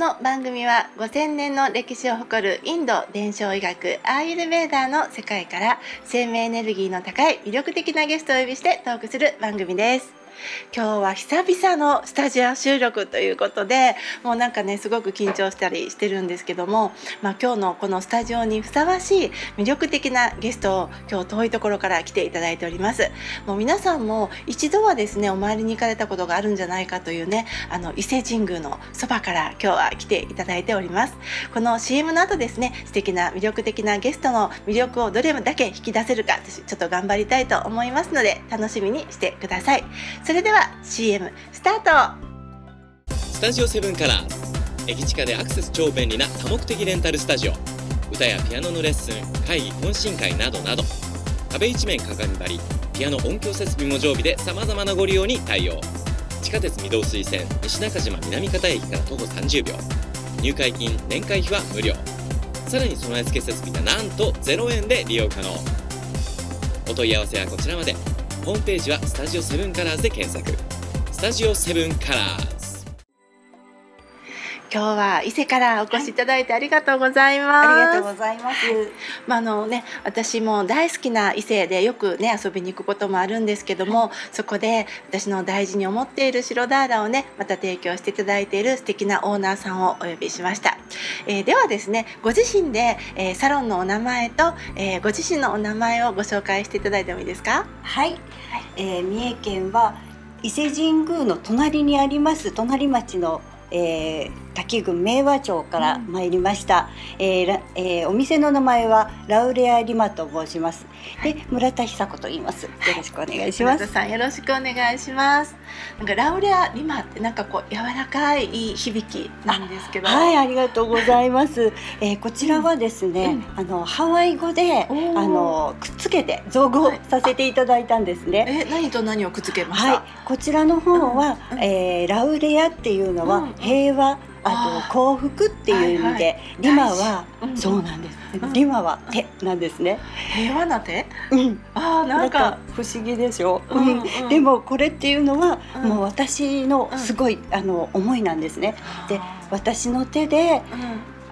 この番組は5000年の歴史を誇るインド伝承医学アーユルベーダーの世界から生命エネルギーの高い魅力的なゲストをお呼びしてトークする番組です。今日は久々のスタジオ収録ということでもうなんかねすごく緊張したりしてるんですけども、まあ、今日のこのスタジオにふさわしい魅力的なゲストを今日遠いところから来ていただいております。もう皆さんも一度はですねお参りに行かれたことがあるんじゃないかというねあの伊勢神宮のそばから今日は来ていただいております。この CM の後ですね素敵な魅力的なゲストの魅力をどれだけ引き出せるか私ちょっと頑張りたいと思いますので楽しみにしてください。それでは CM スタート。スタジオセブンカラー駅近でアクセス超便利な多目的レンタルスタジオ。歌やピアノのレッスン会議懇親会などなど。壁一面鏡張りピアノ音響設備も常備でさまざまなご利用に対応。地下鉄御堂水線西中島南方駅から徒歩30秒。入会金年会費は無料。さらに備え付け設備がなんと0円で利用可能。お問い合わせはこちらまで。ホームページはスタジオセブンカラーズで検索。スタジオセブンカラーズ。今日は伊勢からお越しいただいてありがとうございます。ありがとうございます。まああのね私も大好きな伊勢でよくね遊びに行くこともあるんですけども、はい、そこで私の大事に思っている白ダーラをねまた提供していただいている素敵なオーナーさんをお呼びしました。えー、ではですねご自身で、えー、サロンのお名前と、えー、ご自身のお名前をご紹介していただいてもいいですか？はい。はい、え三重県は伊勢神宮の隣にあります隣町のえー、滝郡明和町から参りました、うん、えーえー、お店の名前はラウレアリマと申します、はい、で村田久子と言います。よろしくお願いします、さんよろしくお願いします。なんかラウレアリマってなんかこう柔らかいいい響きなんですけど。はいありがとうございます、えー、こちらはですね、うん、あのハワイ語であのくっつけて造語させていただいたんですね、はい、え何と何をくっつけました、はい、こちらの方は、うん、えー、ラウレアっていうのは、平和あと幸福っていう意味で、はいはい、リマは、うん、そうなんです、うん、リマは手なんですね。平和な手、うん、あなんか不思議でしょ、うん。うん、でもこれっていうのは、もう私のすごい、あの思いなんですね。で私の手で、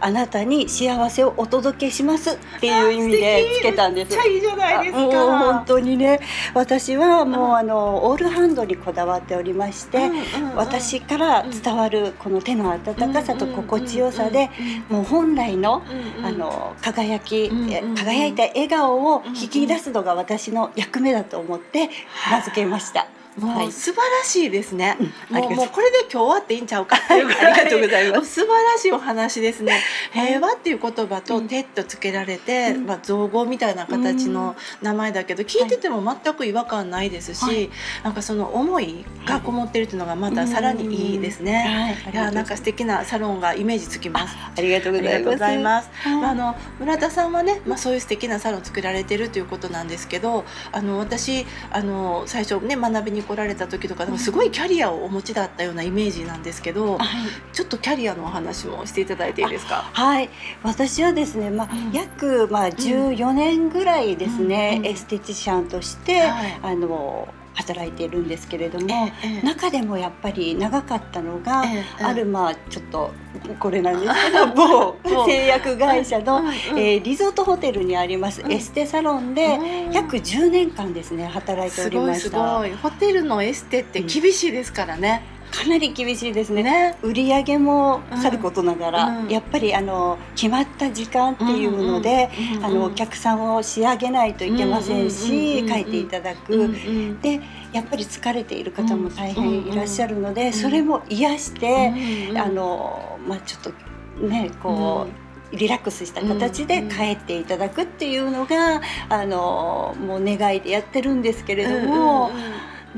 あなたに幸せをお届けしますっていう意味でつけたんです。めっちゃいいじゃないですか。本当にね、私はもう、あのオールハンドにこだわっておりまして、私から伝わるこの手の温かさと心地よさで、もう本来の、あの輝き、輝いた笑顔を引き出すのが私の役目だと思って名付けました。もう素晴らしいですね。もう。もうこれで今日終わっていいんちゃうか。っていうぐらい、ありがとうございます。素晴らしいお話ですね。平和っていう言葉と手とつけられて、まあ造語みたいな形の名前だけど、聞いてても全く違和感ないですし、なんかその思いがこもってるっていうのがまたさらにいいですね。い。やなんか素敵なサロンがイメージつきます。ありがとうございます。まああの村田さんはね、まあそういう素敵なサロン作られてるということなんですけど、あの私あの最初ね学びに来られた時とかすごいキャリアをお持ちだったようなイメージなんですけど、はい、ちょっとキャリアのお話もしていただいていいですか？はい。私はですね、まあ、うん、約、まあ、14年ぐらいですね、うんうん、エステティシャンとして、はい、あの働いているんですけれども、ええ、中でもやっぱり長かったのが、え、あるまあちょっとこれなんですけど 某製薬会社の、えー、リゾートホテルにありますエステサロンで約10年間ですね働いておりました。ホテルのエステって厳しいですからね。うんかなり厳しいですね、ね、売り上げもさることながら、うん、やっぱりあの決まった時間っていうので、うんうん、あのお客さんを仕上げないといけませんし、書いていただく、でやっぱり疲れている方も大変いらっしゃるので、それも癒して、あのまあ、ちょっとねこう、リラックスした形で帰っていただくっていうのが、あのもう願いでやってるんですけれども。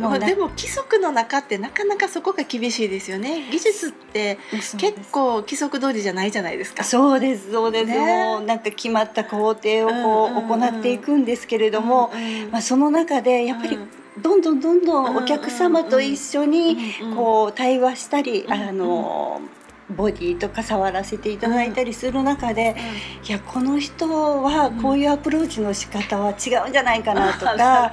もうでも規則の中ってなかなかそこが厳しいですよね。技術って結構規則通りじゃないじゃないですか。そうですそうです、ね、もうなんか決まった工程をこう行っていくんですけれども、まあ、その中でやっぱりどんどんどんどんお客様と一緒にこう対話したり、あのボディとか触らせていただいたりする中で、うん、いやこの人はこういうアプローチの仕方は違うんじゃないかなとか、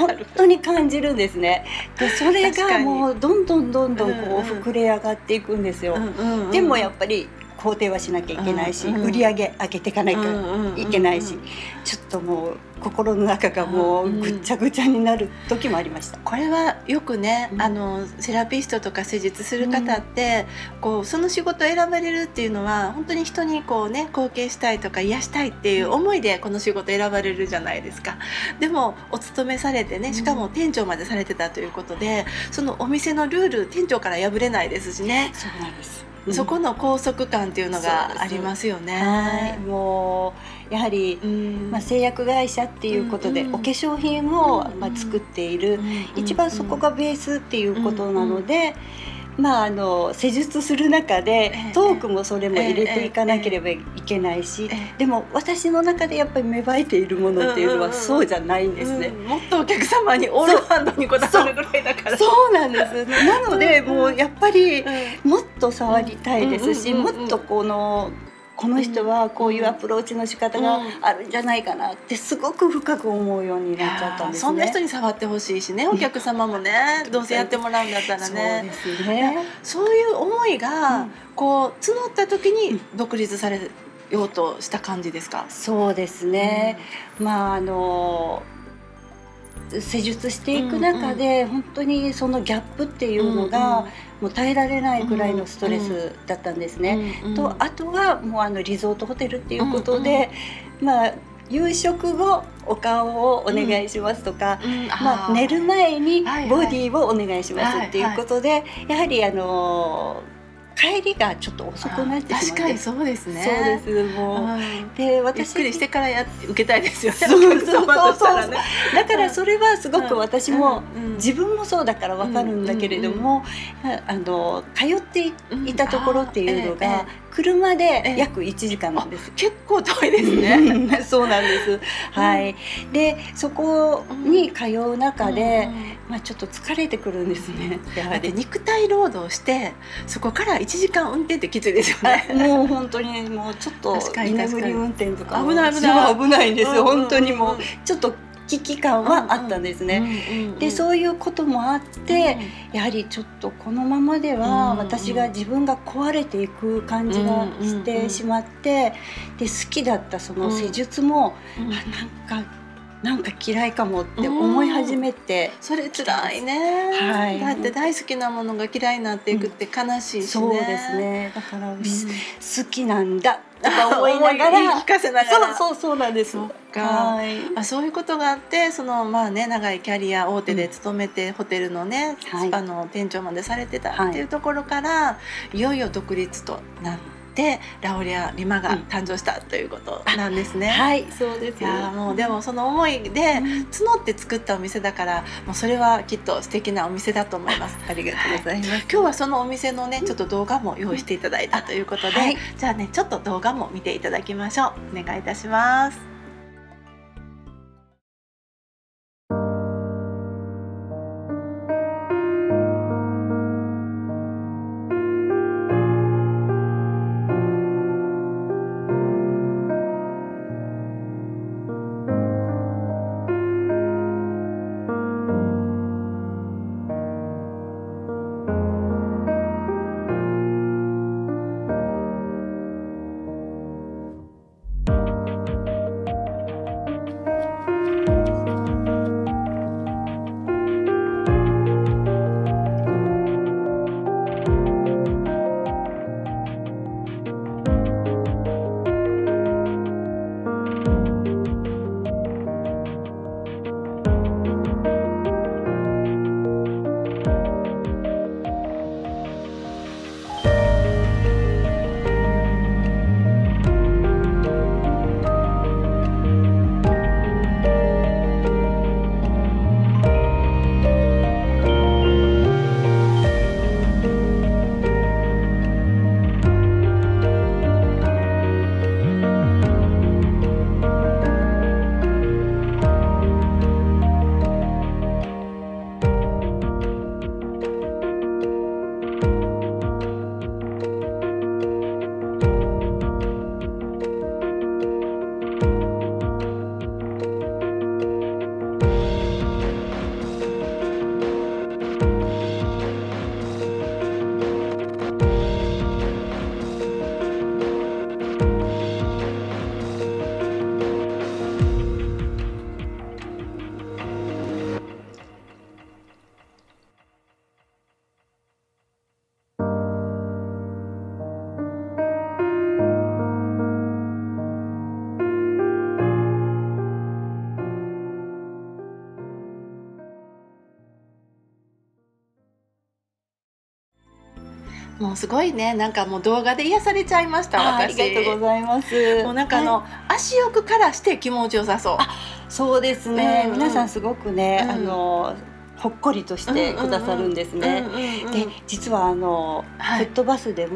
うん、本当に感じるんですね。でそれがもうどんどんどんどんこう膨れ上がっていくんですよ。でもやっぱり肯定はしなきゃいけないし、売り上げ上げていかないといけないし、ちょっともう心の中がもうぐっちゃぐちゃになる時もありました。これはよくね、あのセラピストとか施術する方って、こうその仕事を選ばれるっていうのは本当に人にこうね貢献したいとか癒したいっていう思いでこの仕事選ばれるじゃないですか。でもお勤めされてねしかも店長までされてたということで、そのお店のルール店長から破れないですしね。そうなんです。そこの拘束感っていうのがありますよね。はい、もうやはり、まあ、製薬会社っていうことで、お化粧品を、まあ、作っている、一番そこがベースっていうことなので。まあ、あの施術する中でトークもそれも入れていかなければいけないしでも私の中でやっぱり芽生えているものっていうのはそうじゃないんですね。もっとお客様にオールハンドにこだわるぐらいだから。そうなんです。なのでもうやっぱりもっと触りたいですしもっとこのこの人はこういうアプローチの仕方があるんじゃないかなってすごく深く思うようになっちゃったんですね。そんな人に触ってほしいしねお客様もね どうせやってもらうんだったらね。そうね。そういう思いがこう募った時に独立されようとした感じですか？そうですね。うん、まああの施術していく中で、本当にそのギャップっていうのが、もう耐えられないぐらいのストレスだったんですね。とあとはもうあのリゾートホテルっていうことで、まあ夕食後お顔をお願いしますとか、うんうん、まあ、寝る前にボディをお願いしますっていうことで、やはりあのー帰りがちょっと遅くなってしま確かにそうですね。そうですもう、で私ゆっしてからや受けたいですよね。そうそうそうそう。だからそれはすごく私も、自分もそうだからわかるんだけれども、あの通っていたところっていうのが、車で約1時間なんです。結構遠いですね。そうなんです。はい。で、そこに通う中で、まあちょっと疲れてくるんですね。やはり肉体労働して、そこから1時間運転ってきついですよね。もう本当にもうちょっと居眠り運転とか危ない危ない 危ないんですよ。本当にもうちょっと危機感はあったんですね。でそういうこともあって、やはりちょっとこのままでは私が自分が壊れていく感じがしてしまって、で好きだったその施術も、あなんかなんか嫌いかもって思い始めて、それ辛いね、はい、だって大好きなものが嫌いになっていくって悲しいし、ね。そうですね。だから、好きなんだとか思いながら。聞かせながら。そうそうそうなんです。そはい、あそういうことがあってそのまあね長いキャリア大手で勤めて、ホテルのね、はい、あの店長までされてたっていうところから、いよいよ独立となって。てラオリアリマが誕生したということなんですね。うん、はいそうですいやもうでもその思いで募って作ったお店だから、もうそれはきっと素敵なお店だと思います。ありがとうございます。今日はそのお店のねちょっと動画も用意していただいたということで、はい、じゃあねちょっと動画も見ていただきましょう。お願いいたします。もうすごいね。なんかもう動画で癒されちゃいましたありがとうございます。もうなんかあの、はい、足浴からして気持ちよさそう。そうですね、うんうん、皆さんすごくね、うん、あのほっこりとしてくださるんですね。で実はあの、はい、フットバスで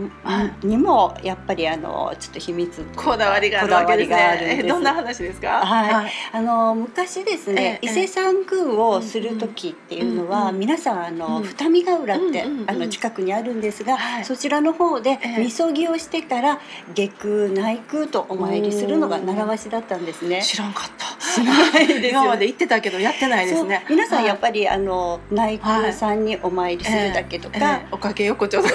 にもやっぱりあのちょっと秘密こだわりがあるわけですね。どんな話ですか？はい。はい、あの昔ですね、伊勢山宮をする時っていうのは、皆さんあの、二見ヶ浦って、あの近くにあるんですが、そちらの方でみそぎをしてから下空内空とお参りするのが習わしだったんですね。知らんかった。知らないです今まで行ってたけどやってないですね。皆さんやっぱりあのの内宮さんにお参りするだけとか、はい。えー、おかけ横丁とか。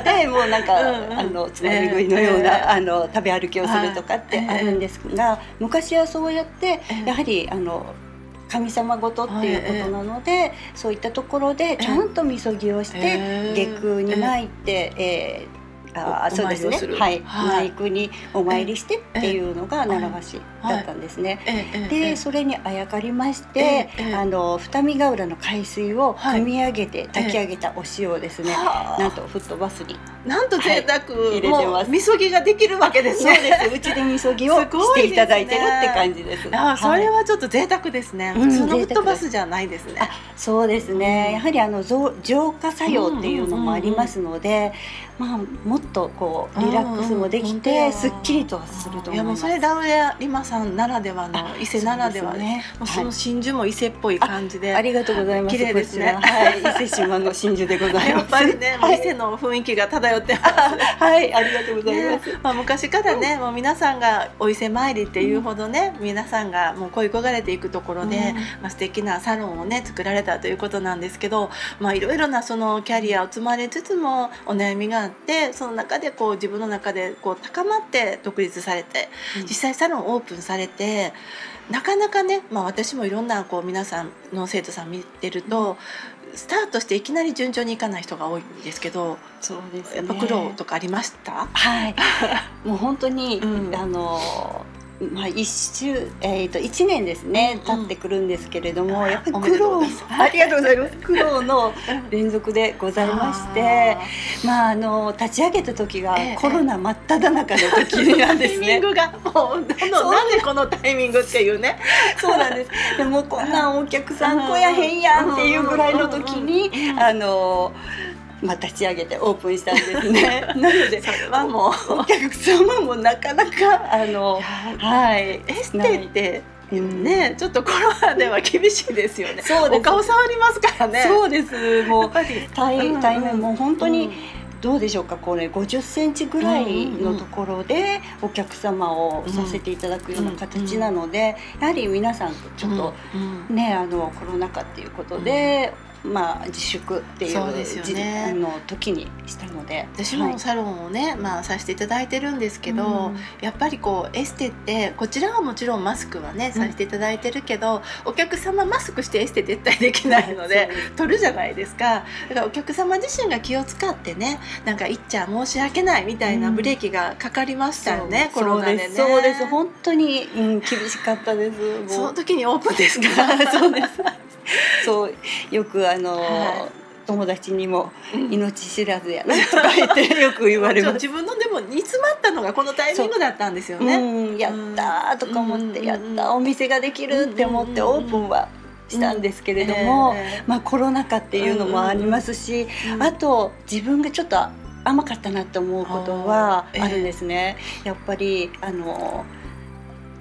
でもうなんかうん、あのつまみ食いのような、えー、あの食べ歩きをするとかってあるんですが、昔はそうやってやはりあの神様ごとっていうことなので、えー、そういったところでちゃんとみそぎをして、下空に参って、えーあそうですね。はい、はい、内宮にお参りしてっていうのが習わしだったんですね。でそれにあやかりまして、あの二見ヶ浦の海水を汲み上げて炊き上げたお塩をですね、なんとフットバスになんと贅沢、入れてます。みそぎができるわけですね。そうです。うちでみそぎを していただいてるって感じです。あ、それはちょっと贅沢ですね。普通のフットバスじゃないですね。そうですね。やはりあの浄化作用っていうのもありますので、まあもっとこうリラックスもできてすっきりとすると思います。いやもうそれダウエアリマさんならではの伊勢ならではね。もうその真珠も伊勢っぽい感じで、ありがとうございます。綺麗ですね。はい、伊勢島の真珠でございます。やっぱりね、伊勢の雰囲気が漂って。はい、ありがとうございます。まあ昔からね、もう皆さんがお伊勢参りっていうほどね、皆さんがもう恋焦がれていくところで、まあ素敵なサロンをね作られたということなんですけど、まあいろいろなそのキャリアを積まれつつもお悩みがあって、その中でこう自分の中でこう高まって独立されて、実際サロンオープンされてなかなかね、まあ、私もいろんなこう皆さんの生徒さん見てると、スタートしていきなり順調にいかない人が多いんですけどそうです、ね、やっぱ苦労とかありました？はい。もう本当に、うん、あのまあ、一週、えー、と一年ですね、経ってくるんですけれども、やっぱり苦労 ありがとうございます。苦労の連続でございましてまああの立ち上げた時がコロナ真っ只中の時なんですね。タイミングがもうなんでこのタイミングっていうね。そうなんです。でもこんなお客さん来やへんやんっていうぐらいの時にあのまあ、立ち上げてオープンしたんですね。なのでそれはもうお客様もなかなかあのはいエステってね、ちょっとコロナでは厳しいですよね。そうです。お顔触りますからね。そうです。もう対対面も本当に、どうでしょうかこれ50センチぐらいのところでお客様をさせていただくような形なので、やはり皆さんとちょっとね、あのコロナ禍っていうことでまあ、自粛っていうそうね、あの時にしたので。私もサロンをね、はい、まあ、させていただいてるんですけど、うん、やっぱりこうエステってこちらはもちろんマスクはねさせていただいてるけど、うん、お客様マスクしてエステ絶対できないので取るじゃないですか。だからお客様自身が気を使ってねなんかいっちゃ申し訳ないみたいなブレーキがかかりましたよね、うん、コロナでね。そうです。本当に、うん、厳しかったです。その時にオープンですか？そうです そうよくあの、はい、友達にも命知らずやなとか言って よく言われます。自分のでも煮詰まったのがこのタイミングだったんですよね、う。ん、やったとか思って、やったお店ができるって思ってオープンはしたんですけれども、まあコロナ禍っていうのもありますし、あと自分がちょっと甘かったなって思うことはあるんですね。やっぱりあの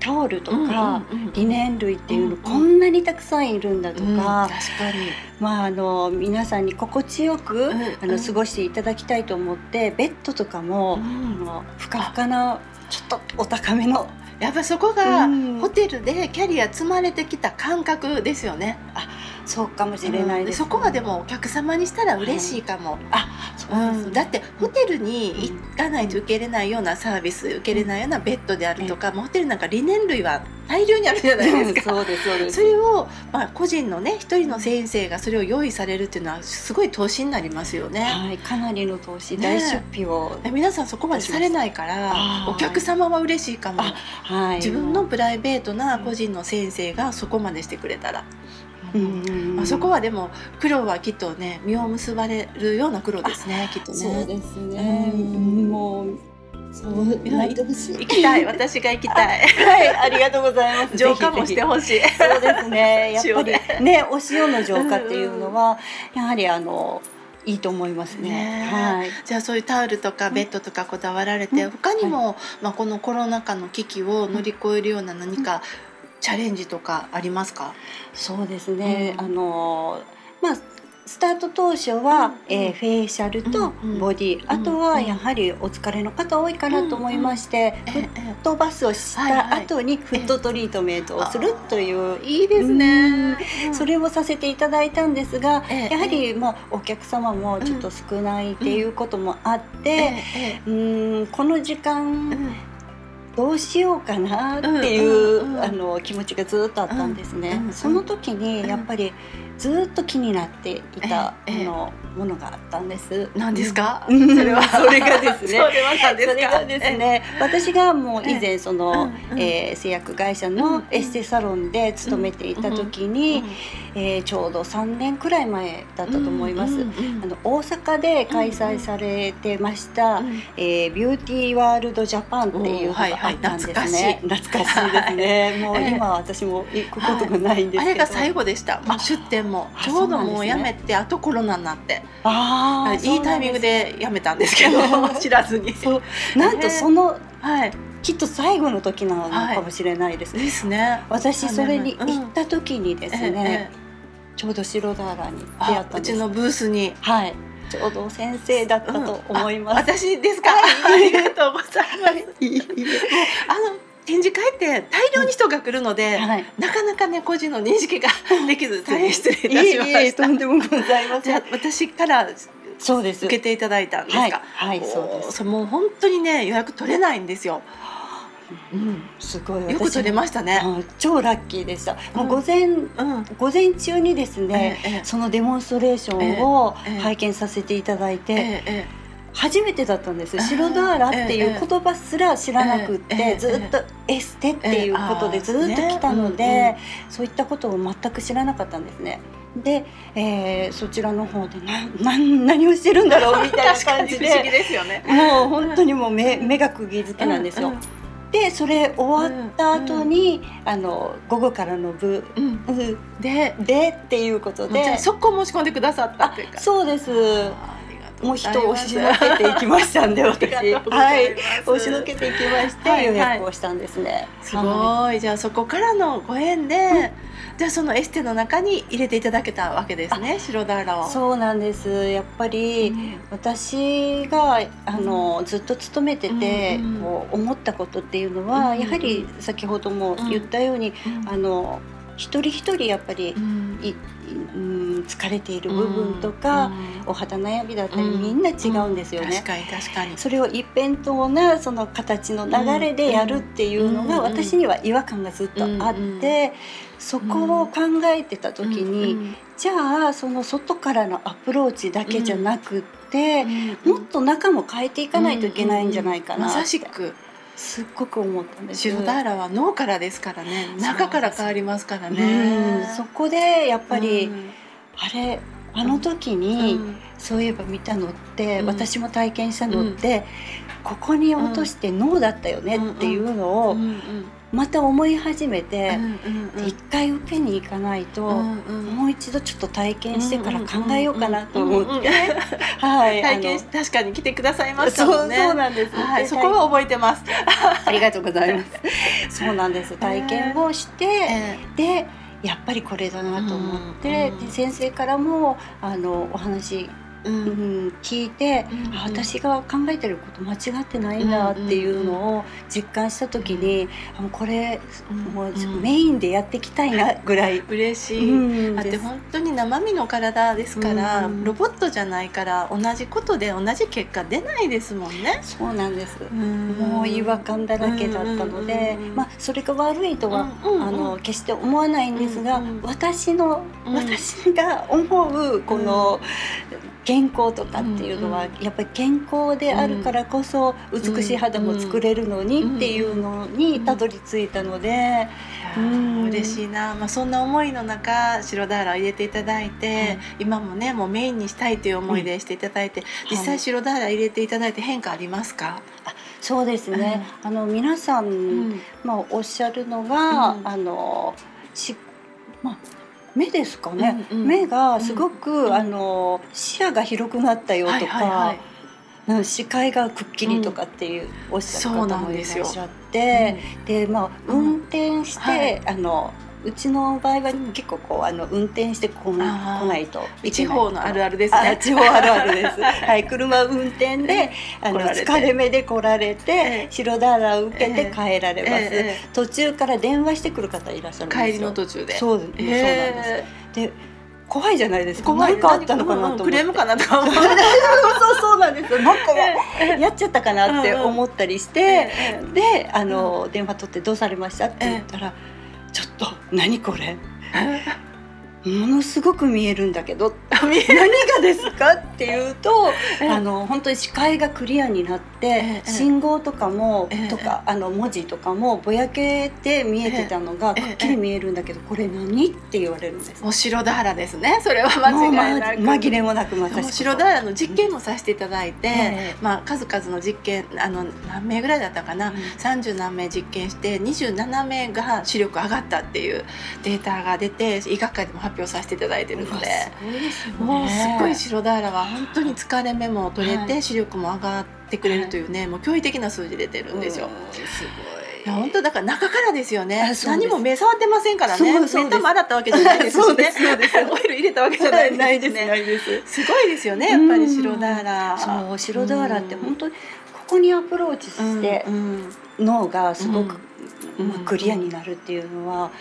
タオルとかリネン類っていうのこんなにたくさんいるんだとか,、確かに。まあ、あの皆さんに心地よく、あの過ごしていただきたいと思ってベッドとかも、あのふかふかなちょっとお高めのやっぱそこがホテルでキャリア積まれてきた感覚ですよね。あそうかもしれない、ね。うん、そこはでもお客様にしたら嬉しいかも、うん、あそうです、ね、だってホテルに行かないと受けれないようなサービス受けれないようなベッドであるとか、うん、ホテルなんか理念類は大量にあるじゃないですか。そうですそうです。それを、まあ、個人のね一人の先生がそれを用意されるっていうのはすごい投資になりますよね。はい、かなりの投資、ね、大出費を皆さんそこまでされないからお客様は嬉しいかも、はい、自分のプライベートな個人の先生がそこまでしてくれたら。うんあそこはでも黒はきっとね実を結ばれるような黒ですねきっとね。そうですね。もうそうなってほしい。行きたい私が行きたい。はいありがとうございます。浄化もしてほしい。そうですね。やっぱりね お塩の浄化っていうのはやはりあの。いいと思いますね。ねはい。じゃあそういうタオルとかベッドとかこだわられて、うん、他にも、はい、まあこのコロナ禍の危機を乗り越えるような何かチャレンジとかありますか？そうですね。うん、あのまあスタート当初は、うん、えー、フェイシャルとボディ、うん、あとはやはりお疲れの方多いかなと思いまして、うん、フットバスをした後にフットトリートメントをするという、いいですね、それをさせていただいたんですが、やはり、まあ、お客様もちょっと少ないっていうこともあって、うん。この時間、どうしようかなっていう,、あの気持ちがずっとあったんですね。その時にやっぱり、ずっと気になっていた、あのものがあったんです。何ですか？それは。それがですね。それはそれがですね。私がもう以前その、えー、製薬会社のエステサロンで勤めていた時に、えー、ちょうど3年くらい前だったと思います。あの大阪で開催されてました、えー、ビューティーワールドジャパンっていうのがあったんですね。懐かしいですね。もう今私も行くことがないんですあれが最後でした。出店もちょうどもうやめて、ね、あとコロナになって。あいいタイミングでやめたんですけど 知らずに。なんとその、はい、きっと最後の時なのかもしれないです、はい、ですね。私それに行った時にですね、うんちょうど白田原に出会ったうちのブースに。はい。ちょうど先生だったと思います。うん、私ですか？ありがとうございます。あの展示会って大量に人が来るので、はい、なかなかね個人の認識ができず 大変失礼いたしました。とんでもございません。私からそうです受けていただいたんですか？はい、はい、そうです。もう本当にね予約取れないんですよ。うん、すごいよく取れましたね、うん、超ラッキーでした、もう午前、うん、午前中にですね、ええ、そのデモンストレーションを拝見させていただいて、え初めてだったんです。白ダーラっていう言葉すら知らなくって、ずっとエステっていうことでずっと来たので、そういったことを全く知らなかったんですね。で、えー、そちらの方でなな何をしてるんだろうみたいな感じでですよ、ね、もう本当にもう目目が釘付けなんですよ。でそれ終わった後に、うん、あの午後からの部、うん、ででっていうことで。そこ申し込んでくださったっていうか。そうですもう人を押しのけていきましたんで私。はい。押しのけていきまして、予約をしたんですね、すごい。じゃあそこからのご縁で、じゃあそのエステの中に入れていただけたわけですね白ダーラを。そうなんです。やっぱり、私があのずっと勤めてて、こう思ったことっていうのは、やはり先ほども言ったように、あの一人一人やっぱり、うん、疲れている部分とか、お肌悩みだったり、みんな違うんですよね。確かに確かに。それを一辺倒なその形の流れでやるっていうのが、私には違和感がずっとあって、そこを考えてた時に、じゃあその外からのアプローチだけじゃなくって、もっと中も変えていかないといけないんじゃないかなまさしくすっごく思ったんです。シュダーラは脳からですからね。中から変わりますからね。そこでやっぱり、あれあの時に、そういえば見たのって、私も体験したのって、ここに落として脳だったよねっていうのをまた思い始めて一、回受けに行かないと、もう一度ちょっと体験してから考えようかなと思って、はい、体験確かに来てくださいましたもんね。そうなんです。はい、そこは覚えてます。ありがとうございます。そうなんです。体験をして、で。やっぱりこれだなと思って、で先生からもあのお話うん、聞いて、うん、私が考えてること間違ってないんだっていうのを実感した時に、うん、これ、もうメインでやっていきたいなぐらい嬉しい、うん、だって本当に生身の体ですから、ロボットじゃないから同じことで同じ結果出ないですもんねそうなんです、もう違和感だらけだったので、まあ、それが悪いとは、あの決して思わないんですが、私の、私が思うこの、健康とかっていうのは、やっぱり健康であるからこそ美しい肌も作れるのにっていうのにたどり着いたので、うん、嬉しいな、まあ、そんな思いの中白ダーラを入れていただいて、今もねもうメインにしたいという思いでしていただいて、実際白ダーラ入れていただいて変化ありますか、そうですね、あの皆さん、まあ、おっしゃるのが、あのしまあ目ですかね、うんうん、目がすごく、うん、あの視野が広くなったよとか、はいはい、視界がくっきりとかっていう、おっしゃる方もいらっしゃって、でまあ運転して、はい、あのうちの場合は結構こうあの運転してこな来ないと。地方のあるあるですね。地方あるあるです。はい車運転であの疲れ目で来られて白だらを受けて帰られます、途中から電話してくる方いらっしゃるんですよ。帰りの途中で。そう,、そうなんです。で怖いじゃないですか。何かあったのかなとクレームかなとか思 そうそうなんですよ。なんかやっちゃったかなって思ったりして、であの電話取ってどうされました？って言ったら。っと何これ？ものすごく見えるんだけど。何がですかっていうとあの本当に視界がクリアになって、信号とかも、とかあの文字とかもぼやけて見えてたのがくっきり見えるんだけど、これ何って言われるんです。お城田原ですね。それは間違いなく、ま、紛れもなくまさしく城田原の実験もさせていただいて、まあ、数々の実験あの何名ぐらいだったかな、うん、30何名実験して27名が視力上がったっていうデータが出て医学会でも発表させていただいてるので、もうすっごい白平は本当に疲れ目も取れて、視力も上がってくれるというね、はい、もう驚異的な数字出てるんですよ。すごい本当だから中からですよね。何も目触ってませんからね。洗濯も洗ったわけじゃないですしね。オイル入れたわけじゃないですね。ないです。すごいですよね。やっぱり白ダーラ。そう白ダーラって本当にここにアプローチして脳がすごくクリアになるっていうのは。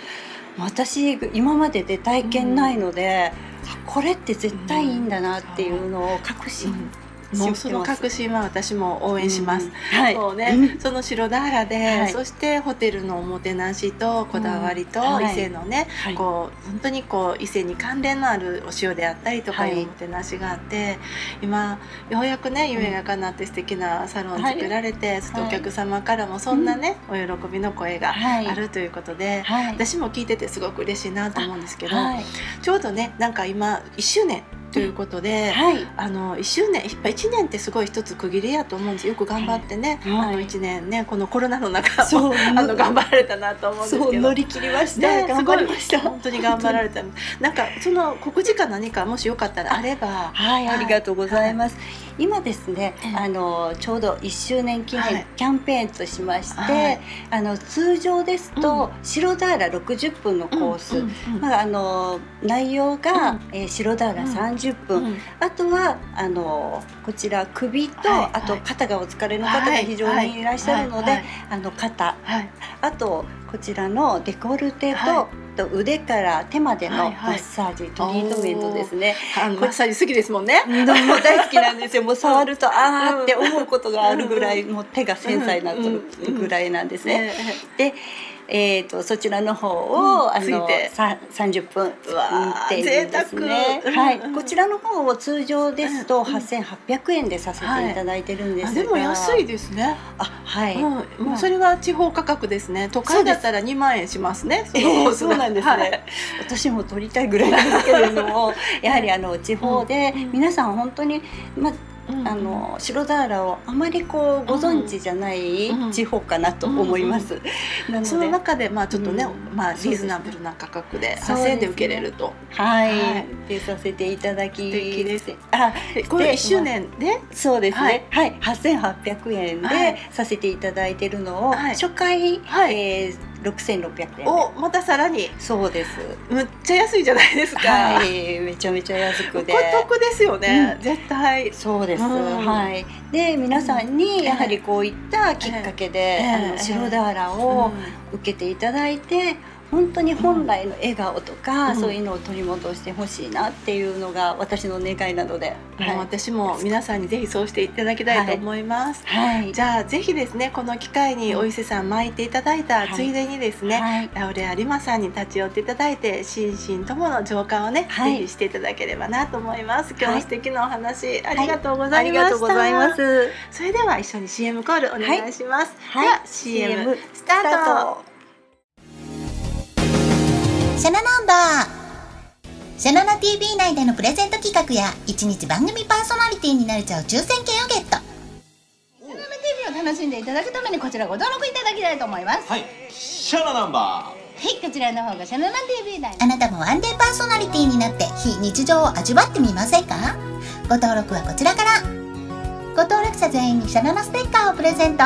私今までで体験ないので、うん、これって絶対いいんだなっていうのを確信もうその確信は私も応援します。うん、はい、もうね、うん、その白田原で、はい、そしてホテルのおもてなしとこだわりと、伊勢のね、はい、こう本当にこう伊勢に関連のあるお塩であったりとかいうおもてなしがあって、今ようやくね夢が叶って素敵なサロン作られて、そのお客様からもそんなね、お喜びの声があるということで、私も聞いててすごく嬉しいなと思うんですけど、ちょうどねなんか今1周年ということで、はい、あの1周年やっぱ1年ってすごい一つ区切りやと思うんです。よく頑張ってね、はい、あの1年ねこのコロナの中そう。あの頑張られたなと思うんですけど。乗り切りました、ね、頑張りました。本当に頑張られた。なんかその告示か何かもしよかったらあれば。はいありがとうございます、今ですね、あのちょうど1周年記念キャンペーンとしまして、あの通常ですと、白ダーラ60分のコース、まあ、あの内容が、うえ白ダーラ30 30分、うん、あとはあのこちら首と、はい、あと肩がお疲れの方が非常にいらっしゃるので、はい。はい、あの肩、あとこちらのデコルテと、と腕から手までのマッサージ、トリートメントですね。マッサージ好きですもんね。もう大好きなんですよ。もう触るとああって思うことがあるぐらい、もう手が繊細なぐらいなんですね。で。えーと、そちらの方を、うん、あのさ30分。っていうんですね、はい、こちらの方を通常ですと8800円でさせていただいてるんですが、はい、でも安いですね。あはい、もうそれは地方価格ですね。都会だったら2万円しますね。そのそうなんですね、はい、私も取りたいぐらいですけれども やはりあの地方で皆さん本当にまああの白ダーラをあまりこうご存知じゃない地方かなと思います。その中でまあちょっとね、うん、まあリーズナブルな価格で稼いで受けれると、ね、はい、はい、でさせていただきあこれ1周年で？そうですね。はい、八千八百円でさせていただいてるのを、はい、初回、はい、えー六千六百円おまたさらに。そうです。めっちゃ安いじゃないですか。はい。めちゃめちゃ安くて。お得ですよね、うん、絶対。そうです、うん、はい。で皆さんにやはりこういったきっかけで、えー、えー、白ダーラを受けていただいて、えー本当に本来の笑顔とか、うん、そういうのを取り戻してほしいなっていうのが私の願いなので、はい、私も皆さんにぜひそうしていただきたいと思います、はい、じゃあぜひですねこの機会にお伊勢さん巻いていただいたついでにですね、はい、ラウレアリマさんに立ち寄っていただいて心身ともの浄化をね、ぜひしていただければなと思います。今日素敵なお話、ありがとうございました、それでは一緒に CM コールお願いします、では CM スタートシャナナンバー。シャナナ TV 内でのプレゼント企画や1日番組パーソナリティになれちゃう抽選券をゲット。シャナナ TV を楽しんでいただくためにこちらご登録いただきたいと思います。はい。シャナナンバー。はいこちらの方がシャナナ TV 内。あなたもワンデーパーソナリティになって非日常を味わってみませんか？ご登録はこちらから。ご登録者全員にシャナナステッカーをプレゼント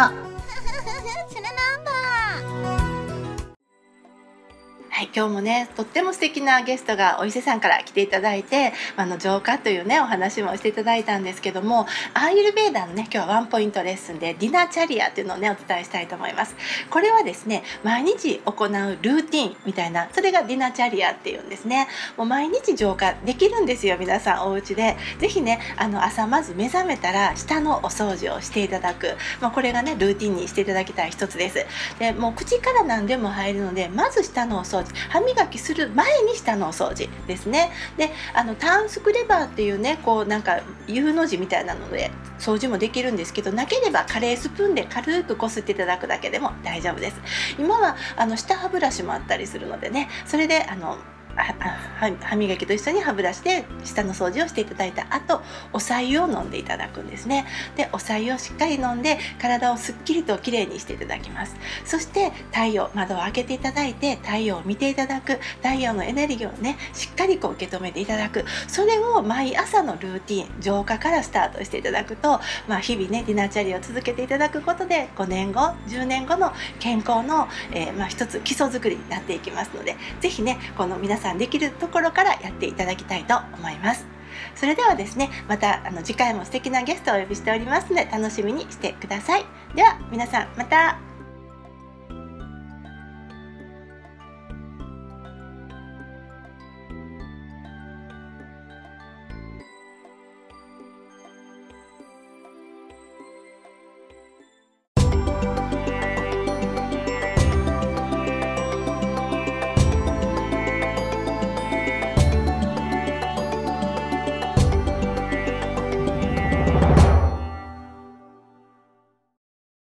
はい、今日もねとっても素敵なゲストがお伊勢さんから来ていただいてあの浄化というねお話もしていただいたんですけどもアーユルベーダーのね今日はワンポイントレッスンでディナーチャリアっていうのをねお伝えしたいと思います。これはですね毎日行うルーティンみたいなそれがディナーチャリアっていうんですね。もう毎日浄化できるんですよ皆さんお家で。ぜひねあの朝まず目覚めたら舌のお掃除をしていただく、まあ、これがねルーティンにしていただきたい一つです。でもう口から何でも入るのでまず舌のお掃除歯磨きする前に舌のお掃除ですね。であのターンスクレバーっていうねこうなんか U の字みたいなので掃除もできるんですけどなければカレースプーンで軽くこすっていただくだけでも大丈夫です。今はあの下歯ブラシもあったりするのでねそれであの歯磨きと一緒に歯ブラシで舌の掃除をしていただいた後お白湯を飲んでいただくんですね。でお白湯をしっかり飲んで体をすっきりときれいにしていただきます。そして太陽窓を開けていただいて太陽を見ていただく。太陽のエネルギーをねしっかりこう受け止めていただく。それを毎朝のルーティン浄化からスタートしていただくと、まあ、日々ねディナーチャリを続けていただくことで5年後10年後の健康の、えー、まあ、一つ基礎づくりになっていきますので是非ねこの皆さんさんできるところからやっていただきたいと思います。それではですねまたあの次回も素敵なゲストをお呼びしておりますので楽しみにしてください。では皆さんまた。